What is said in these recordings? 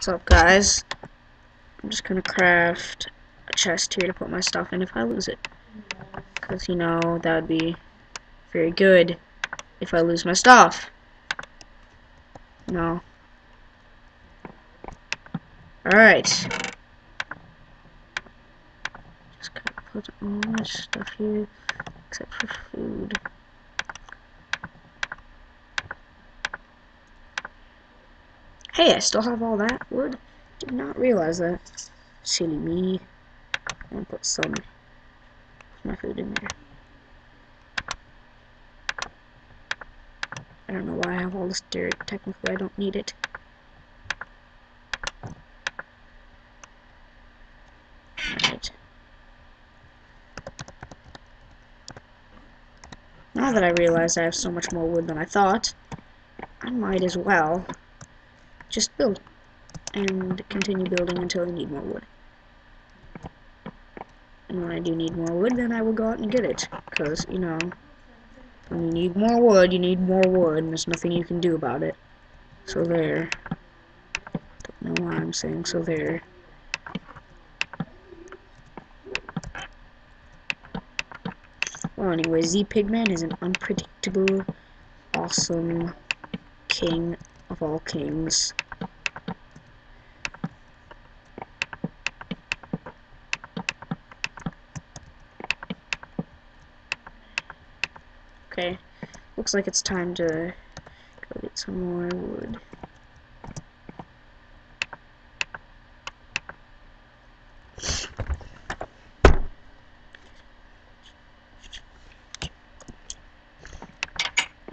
What's up, guys? I'm just gonna craft a chest here to put my stuff in if I lose it. Because, you know, that would be very good if I lose my stuff. No. Alright. Just gotta put all my stuff here, except for food. Hey, I still have all that wood. Did not realize that. Silly me. I'm gonna put some my food in there. I don't know why I have all this dirt. Technically, I don't need it. Alright. Now that I realize I have so much more wood than I thought, I might as well just build and continue building until I need more wood. And when I do need more wood, then I will go out and get it. Because, you know, when you need more wood, you need more wood, and there's nothing you can do about it. So there. Don't know why I'm saying so there. Well, anyway, Z Pigman is an unpredictable, awesome king of all kings. Okay, looks like it's time to go get some more wood.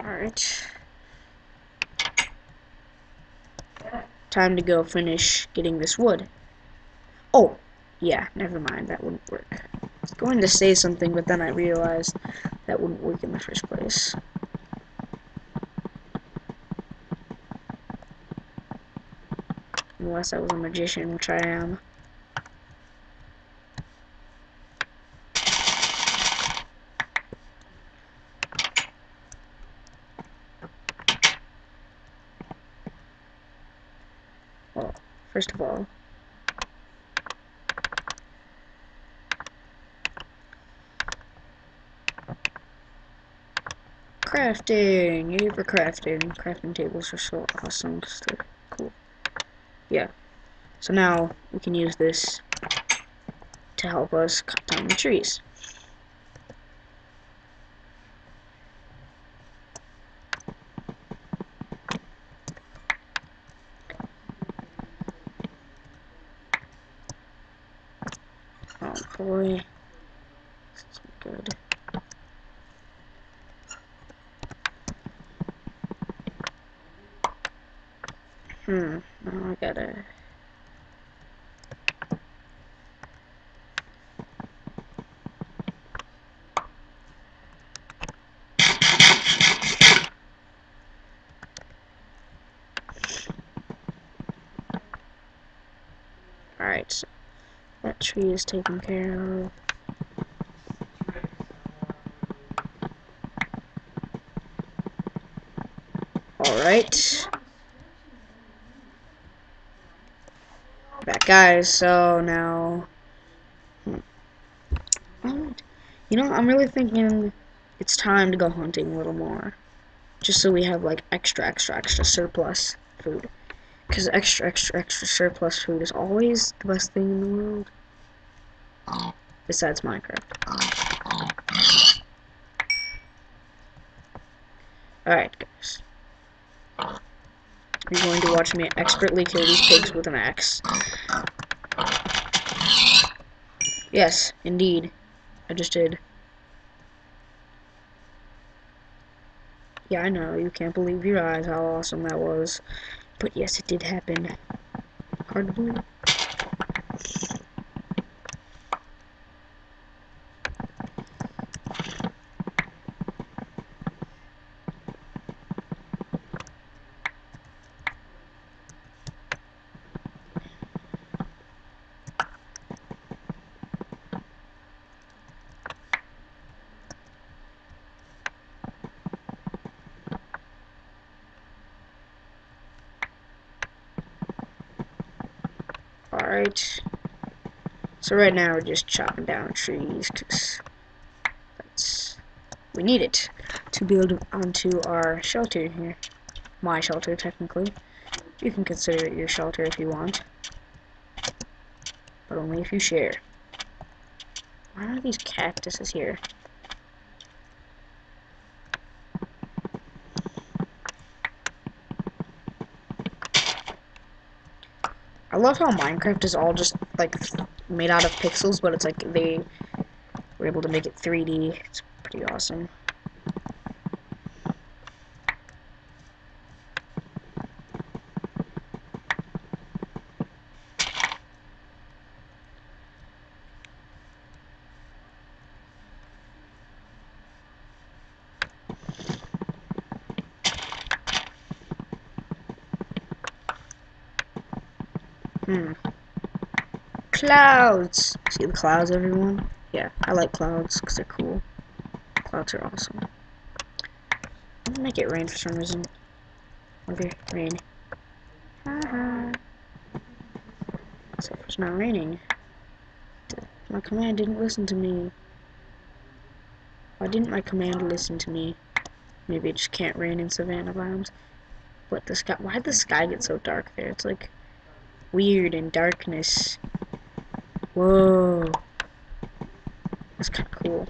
Alright. Time to go finish getting this wood. Oh, yeah, never mind, that wouldn't work. I was going to say something, but then I realized that wouldn't work in the first place. Unless I was a magician, which I am. First of all, crafting! Yay for crafting. Crafting tables are so awesome because they're cool. Yeah. So now we can use this to help us cut down the trees. Oh boy. This isn't good. Hmm, now I gotta... Alright, so that tree is taken care of. Alright. Back guys, so now hmm. You know, I'm really thinking it's time to go hunting a little more. Just so we have like extra extra extra surplus food. Because extra extra extra surplus food is always the best thing in the world. Besides Minecraft. Alright guys. You're going to watch me expertly kill these pigs with an axe. Yes, indeed. I just did. Yeah, I know, you can't believe your eyes how awesome that was. But yes, it did happen. Hard Alright. So right now we're just chopping down trees because that's we need it to build onto our shelter here. My shelter, technically. You can consider it your shelter if you want. But only if you share. Why are these cactuses here? I love how Minecraft is all just like made out of pixels, but it's like they were able to make it 3D. It's pretty awesome. Hmm. Clouds! See the clouds, everyone? Yeah, I like clouds because they're cool. Clouds are awesome. Make it rain for some reason. Okay, rain. Haha. Except it's not raining. My command didn't listen to me. Why didn't my command listen to me? Maybe it just can't rain in savannah biomes. But the sky, why did the sky get so dark there? It's like weird and darkness. Whoa. That's kind of cool.